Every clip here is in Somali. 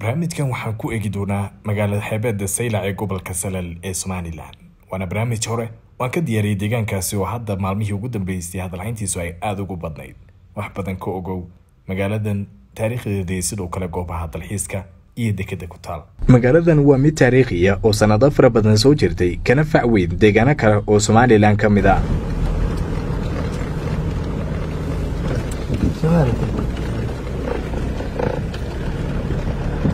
barnaamijkan waxaan ku eegi doonaa magaalada xeebeedda saylac ee gobolka salal ee somalilan waana barnaamij hore waan ka diyaariyey deegaankaasi oo hadda maalmihii ugu dambeysay hadalhayntiisu ay aada ugu badnayd. Wax badan ka ogow magaaladan taariikhdeeda iyo sidoo kale goobaha dalxiiska iyo dekeda ku taal. Magaaladan waa mid taariikhiya oo sannado fara badan soo jirtay kana fac weyn deegaano kale oo somalilan ka mid ah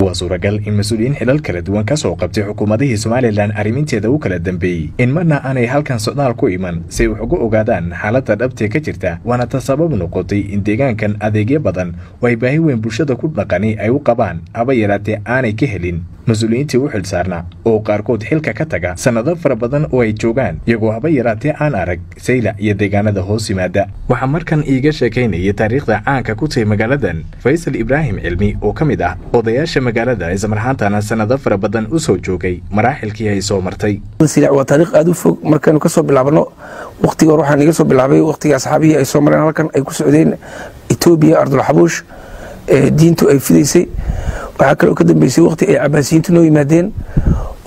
waa suuragal in mas'uuliyiin xilal kala duwan ka soo qabtay xukuumadihii somalilan arriminteeda u kala dambeeyey in marna aanay halkan socdaal ku iman si ay wax uga ogaadaan xaaladda dhabtee ka jirta waana ta sabab noqotay in deegaankan adeegyo badan oo ay baahi weyn bulshada ku dhaqani ay u qabaan haba yaraatee aanay ka helin mas'uuliyiintii u xilsaarnaa oo qaarkood xilka ka taga sannado fara badan oo ay joogaan iyagoo haba yaraatee aan arag saylac iyo deegaanada hoos yimaada waxaa markan iiga sheekaynaya taariikhda caanka ku tahay magaaladan faysal ibraahim cilmi oo ka mid ah odayaasha magaalada islamarhaantana sannado fara badan u soo joogay maraaxilkii ay soo martay. Waa taariikh aada u fog markaynu ka soo bilaabano wakhtiga hore waxaan iga soo bilaabay wakhtigii asxaabihii ay soo mareen halkan ay ku socdeen etoobiya ardulxabuush diintu ay fidaysay. Waxaa kaloo ka dambeysay waqti ay cabaasiyiintu noo yimaadeen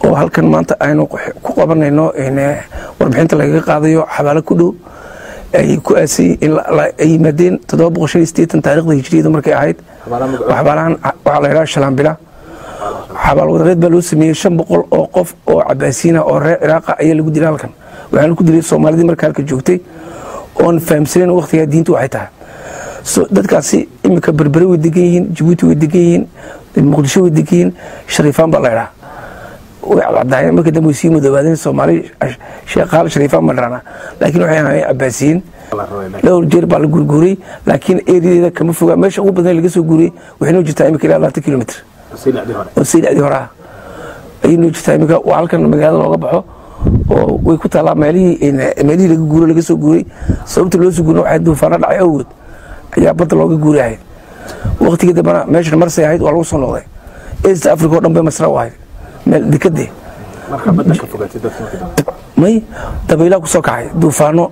oo halkan maanta aynu ku qabanayno warbixinta lagaga qaadayo xabaalo ku dhow ay ku aasay ay yimaadeen taarikhda hijriyada markay ahayd. Xabaalahan waxaa la yidhaha shalaambila xabaal wadareed baa loo sameeyey shan boqol oo qof oo cabaasiyiina oo reer ciraaqa ayaa lagu dilay halkan. Waxaana ku dilay soomaalidii marka halka joogtay oon fahamsanayn waqtigaa diintu waxay tahay. Dadkaasi iminka berbere way degan yihiin jabuuti way degan yihiin muqdisho way degan yihiin shariifaan baa la cadcadaayeen marka dambe sii madoobaadeen soomaali sheekhaal shariifaan baa dhirana laakiin waxay ahaayeen cabaasiyiin dhowr jeer baa la gurguuray laakiin eeriyadeeda kama fogaa meesha ugu badan laga soo guuray waxay noo jirtaa imika ilaa labaatan kilomitr oo saylacdii hore. Ah ayay noo jirtaa imika. Waa halkan magaalada looga baxo oo way ku taallaa meelihii meelihii laga guuro laga soo guuray. Sababta loo soo guurna waxay duufaano dhacay awgood ayaa badda looga guuri ahayd. Waktigii dambena meeshan marsay ahayd waa lagu soo noqday. East africa o dhan bay masra u ahayd meel dekadee may dabaylaa ku soo kacay duufaano.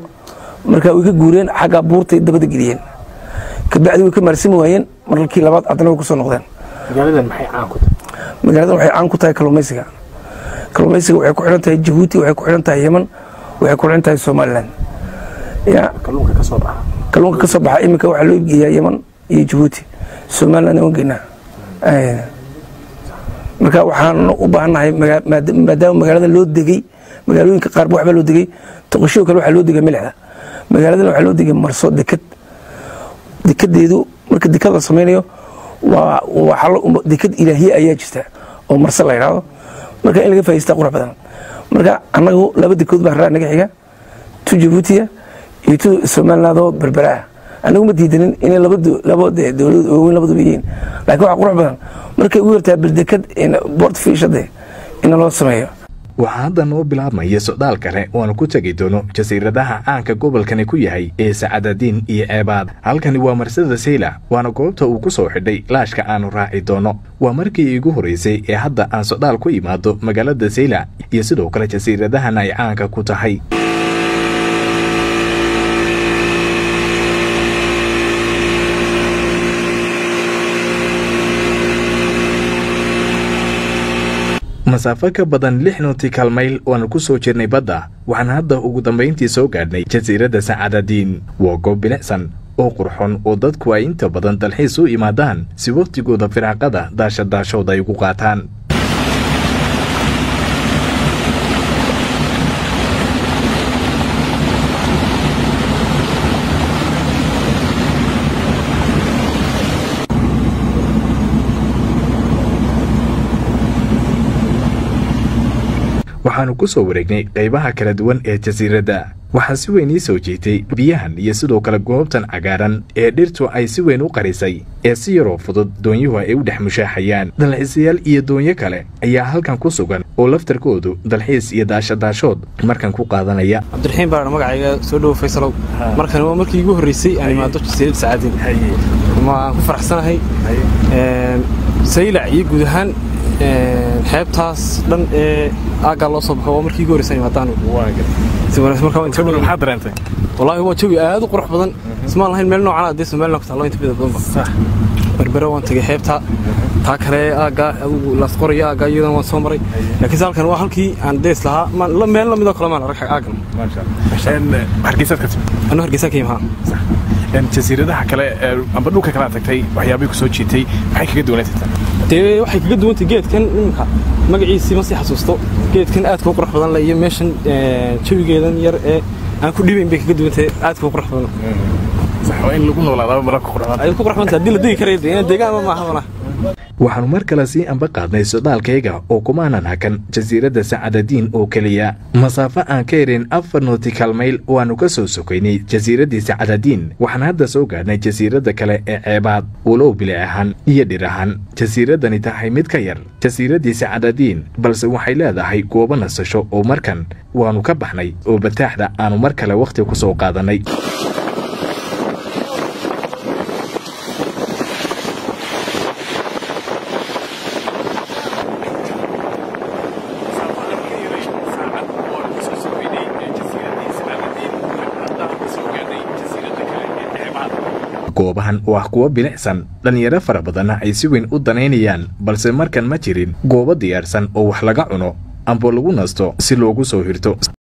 Markaa way ka guureen xaggaa buurtay dabada geliyeen. Kabacdi way ka maarsami waayeen markii labaad haddana way ku soo noqdeen. Magaaladan waxay caan ku tahay kalluumaysiga kalluumaysiga waxay ku xidhan tahay jabuuti waxay ku xidhan tahay yeman waxay ku xidhan tahay somalilan kalluunka ka soo baxa. iminka waxaa loo geeyaa yeman iyo jabuuti somaliland waan geynaa marka waxaan u baahannahay maadaama magaalada loo degey magaalooyinka qaarba waxbaa loo degey toqosho kale waxaa loo degay milixda. Magaaladan waxaa loo degay marso dekad dekadeedu marka dekad la samaynayo dekad ilaahiye ayaa jirta oo marse la yidhaahdo marka in laga faa'iistaa qurux badan. Marka annagu laba dekood baa raa naga xiga tu jabuutiya iyo tu somaliland oo berberaa anagu ma diidanin inay laba waaweyn labaduba yihiin. Laakiin waxaa qurux badan. Markay ugu yartaa baldekad bort fiishade in loo sameeyo. Waxaa hadda noo bilaabmaya socdaal kale oo aan ku tegi doono jasiiradaha caanka gobolkani ku yahay ee sacadadiin iyo ceebaad halkani waa marsada saylac waana goobta uu ku soo xidhay laashka aanu raaci doono. Waa markii iigu horraysay ee hadda aan socdaal ku imaado magaalada saylac iyo sidoo kale jasiiradahan ay caanka ku tahay masaafo ka badan lix notikal mayl waanu ku soo jirnay badda waxaan hadda ugu dambayntii soo gaadhnay jasiiradda sacadadiin waa goob bilicsan oo qurxon oo dadku ay inta badan dalxiis u imaadaan si wakhtigooda firaaqada daashadaashooda ay ugu qaataan waxaannu ku soo wareegnay qaybaha kala duwan ee jasiiradda. Waxaa si weyn ii soo jiitay biyahan iyo sidoo kale goobtan cagaaran ee dhirtu ay si weyn u qarisay ee si yaroo fudud doonyuhu ay u dhex mushaaxayaan. Dalxiisayaal iyo doonyo kale ayaa halkan ku sugan oo laftarkoodu dalxiis iyo daashadaashood markan ku qaadanaya. Cabdiraxiim baa magacayga soo dhowo faysalow markan waa markii igu horreysay aan imaado jasiirad sacaadin waan ku faraxsanahay. Saylac iyo guud ahaan xeebtaas dhan ee aaggaa loo soo baxo waa markii igu horreysaan imaadaan maxaad dareentay? Wallaahi waa jawi aad u qurux badan. Ismaan lahayn meel noocan ah dee somaliland ku taalo inta bida badanba berbera waan tegay xeebta. Taa kale aagga adigu laasqoraya aagga iyadana waan soo maray. Laakiinse halkan waa halkii aan dees lahaa. Meel lamidoo kale maan arag aaggan anuu hargeysaan ka imaha. Jasiiradaha kale amba dhulka kale aad tagtay waxyaabay ku soo jiitay maxay kaga duwanaysata dee waxay kaga duwantay geedkan iminka. Magaciisii ma sii xasuusto. Geedkan aadka u qurux badan le iyo meeshan jawigeedan yar ee aan ku dhibayn bay kaga duwantay aadka u qurux badan. Ay ku qurux badanta haddii la degi deegaanba maaha wana waxaannu mar kale sii amba qaadnay socdaalkayga oo kumaanan hakan jasiiradda sacadadiin oo keliya. Masaafo aan ka yarin afar notikal mayl waannu ka soo sokaynay jasiiraddii sacadadiin waxaan hadda soo gaadhnay jasiiradda kale ee ceebaad walow bilic ahaan iyo dhir ahaan. Jasiiraddani tahay mid ka yar jasiiraddii sacadadiin balse waxay leedahay goobo nasasho oo markan waannu ka baxnay oo bataaxda aannu mar kale wakhti ku soo qaadannay goobahan waa kuwo bilicsan. Dhallinyaro fara badanna ay si weyn u danaynayaan balse markan ma jirin goobo diyaarsan oo wax laga cuno amba lagu nasto si loogu soo hirto